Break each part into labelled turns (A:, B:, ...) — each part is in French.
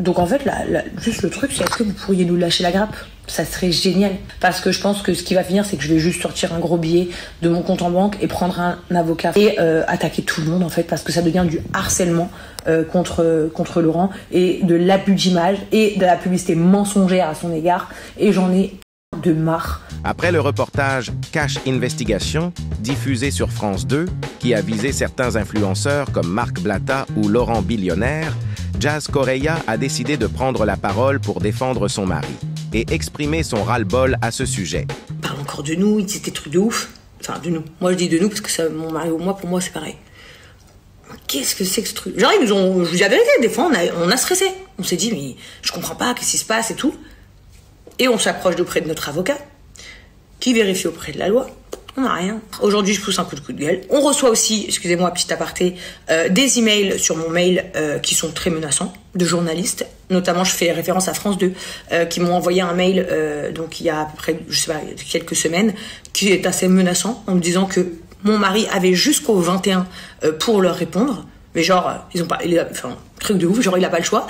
A: Donc en fait, juste le truc, c'est est-ce que vous pourriez nous lâcher la grappe? Ça serait génial. Parce que je pense que ce qui va finir, c'est que je vais juste sortir un gros billet de mon compte en banque et prendre un avocat et euh, attaquer tout le monde en fait, parce que ça devient du harcèlement euh, contre contre Laurent et de l'abus d'image et de la publicité mensongère à son égard. Et j'en ai de marre.
B: Après le reportage Cash Investigation, diffusé sur France 2, qui a visé certains influenceurs comme Marc Blatta ou Laurent Billionnaire, Jazz Correia a décidé de prendre la parole pour défendre son mari et exprimer son ras-le-bol à ce sujet.
A: parle encore de nous, il des trucs de ouf. Enfin, de nous. Moi, je dis de nous parce que ça, mon mari ou moi, pour moi, c'est pareil. Qu'est-ce que c'est que ce truc? Genre, ils nous ont. Je vous dis la vérité, des fois, on a, on a stressé. On s'est dit, mais je comprends pas, qu'est-ce qui se passe et tout. Et on s'approche d'auprès de notre avocat, qui vérifie auprès de la loi. On n'a rien. Aujourd'hui, je pousse un coup de coup gueule. On reçoit aussi, excusez-moi, petit aparté, euh, des emails sur mon mail euh, qui sont très menaçants de journalistes. Notamment, je fais référence à France 2, euh, qui m'ont envoyé un mail, donc il y a à peu près, je sais pas, quelques semaines, qui est assez menaçant, en me disant que mon mari avait jusqu'au 21 pour leur répondre. Mais genre, ils ont pas, enfin, truc de ouf, genre il a pas le choix.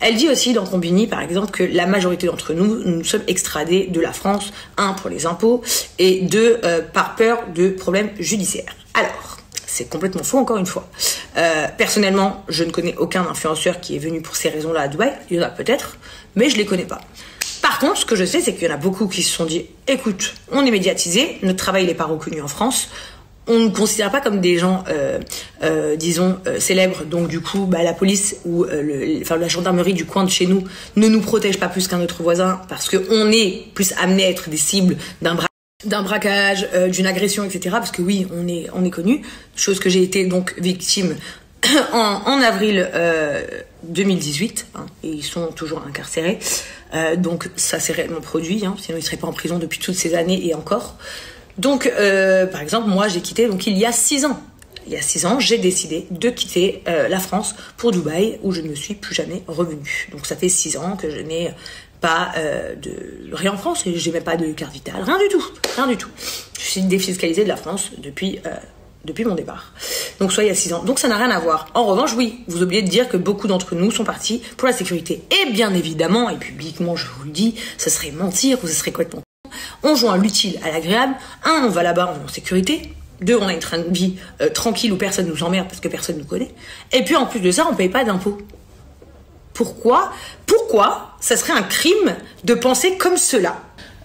A: Elle dit aussi dans Combini, par exemple, que la majorité d'entre nous, nous sommes extradés de la France, un pour les impôts et deux euh, par peur de problèmes judiciaires. Alors, c'est complètement faux encore une fois. Euh, personnellement, je ne connais aucun influenceur qui est venu pour ces raisons-là à Dubaï. Il y en a peut-être, mais je les connais pas. Par contre, ce que je sais, c'est qu'il y en a beaucoup qui se sont dit, écoute, on est médiatisé, notre travail n'est pas reconnu en France, on ne considère pas comme des gens, euh, euh, disons, euh, célèbres. Donc du coup, bah, la police ou le, enfin, la gendarmerie du coin de chez nous ne nous protège pas plus qu'un autre voisin parce qu'on est plus amené à être des cibles d'un d'un braquage, d'une agression, etc. Parce que oui, on est on est connu. Chose que j'ai été donc victime en, en avril 2018 hein, et ils sont toujours incarcérés. donc ça s'est réellement produit. Hein, sinon ils seraient pas en prison depuis toutes ces années et encore. Donc, euh, par exemple, moi, j'ai quitté donc il y a six ans. Il y a six ans, j'ai décidé de quitter euh, la France pour Dubaï, où je ne suis plus jamais revenue. Donc, ça fait six ans que je n'ai pas euh, de rien en France et j'ai même pas de carte vitale, rien du tout, rien du tout. Je suis défiscalisée de la France depuis depuis mon départ. Donc soit il y a six ans. Donc ça n'a rien à voir. En revanche, oui, vous oubliez de dire que beaucoup d'entre nous sont partis pour la sécurité. Et bien évidemment, et publiquement, je vous le dis, ce serait mentir ou ce serait complètement on joint l'utile à l'agréable. Un, on va là-bas, on est en sécurité. Deux, on a une train de vie euh, tranquille où personne nous emmerde parce que personne nous connaît. Et puis en plus de ça, on paye pas d'impôts. Pourquoi Pourquoi ça serait un crime de penser comme cela?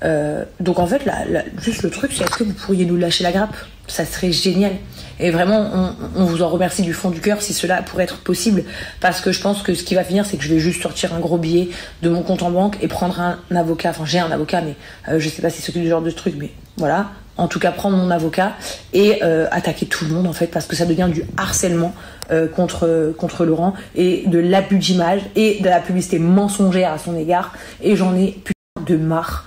A: Euh, donc en fait, là, juste le truc, c'est est-ce que vous pourriez nous lâcher la grappe? Ça serait génial. Et vraiment, on, vous en remercie du fond du cœur si cela pourrait être possible, parce que je pense que ce qui va finir, c'est que je vais juste sortir un gros billet de mon compte en banque et prendre un avocat. Enfin, j'ai un avocat, mais euh, je sais pas si c'est ce genre de truc, mais voilà. En tout cas, prendre mon avocat et euh, attaquer tout le monde en fait, parce que ça devient du harcèlement euh, contre contre Laurent et de l'abus d'image et de la publicité mensongère à son égard. Et j'en ai putain de marre.